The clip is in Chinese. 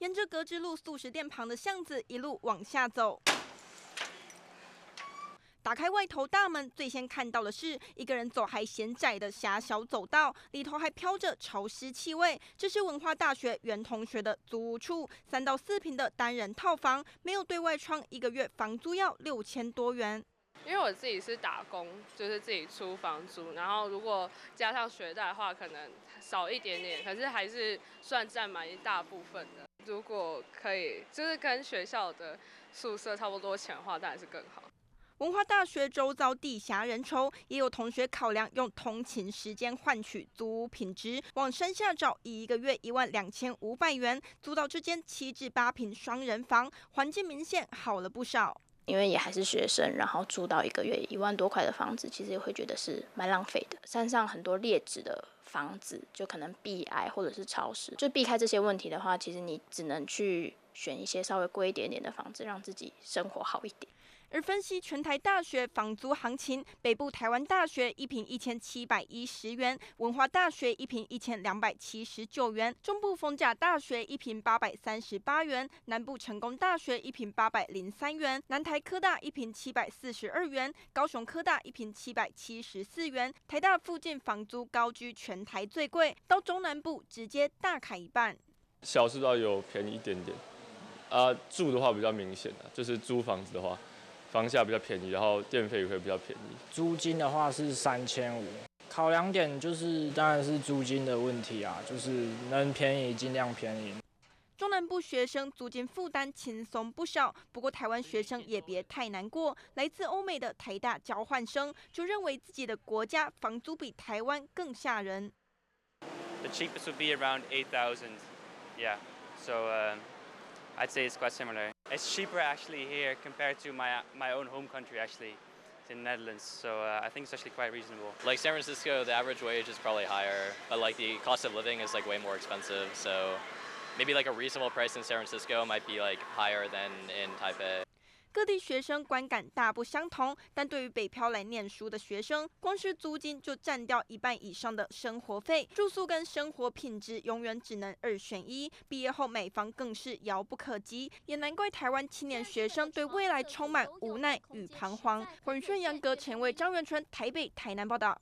沿着格之路素食店旁的巷子一路往下走。打开外头大门，最先看到的是一个人走还嫌窄的狭小走道，里头还飘着潮湿气味。这是文化大学袁同学的租屋处，三到四平的单人套房，没有对外窗，一个月房租要六千多元。因为我自己是打工，就是自己出房租，然后如果加上学贷的话，可能少一点点，可是还是算占满一大部分的。如果可以，就是跟学校的宿舍差不多钱的话，当然是更好。文化大学周遭地狭人稠，也有同学考量用通勤时间换取租屋品质，往山下找，以一个月一万两千五百元租到这间七至八平双人房，环境明显好了不少。因为也还是学生，然后住到一个月一万多块的房子，其实也会觉得是蛮浪费的。山上很多劣质的房子，就可能避癌或者是潮湿，就避开这些问题的话，其实你只能去选一些稍微贵一点点的房子，让自己生活好一点。而分析全台大学房租行情，北部台湾大学一平一千七百一十元，文化大学一平一千两百七十九元，中部逢甲大学一平八百三十八元，南部成功大学一平八百零三元，南台科大一平七百四十二元，高雄科大一平七百七十四元，台大附近房租高居全台最贵，到中南部直接大砍一半。小市道有便宜一点点，啊，住的话比较明显的，就是租房子的话。房价比较便宜，然后电费也会比较便宜。租金的话是三千五，考量点就是当然是租金的问题啊，就是能便宜尽量便宜。中南部学生租金负担轻松不少，不过台湾学生也别太难过。来自欧美的台大交换生就认为自己的国家房租比台湾更吓人。The cheapest would be around eight thousand, yeah. So. I'd say it's quite similar. It's cheaper actually here compared to my my own home country actually. In the Netherlands, so uh, I think it's actually quite reasonable. Like San Francisco, the average wage is probably higher, but like the cost of living is like way more expensive. So maybe like a reasonable price in San Francisco might be like higher than in Taipei. 各地学生观感大不相同，但对于北漂来念书的学生，光是租金就占掉一半以上的生活费，住宿跟生活品质永远只能二选一。毕业后买房更是遥不可及，也难怪台湾青年学生对未来充满无奈与彷徨。混顺杨格前卫张元春台北台南报道。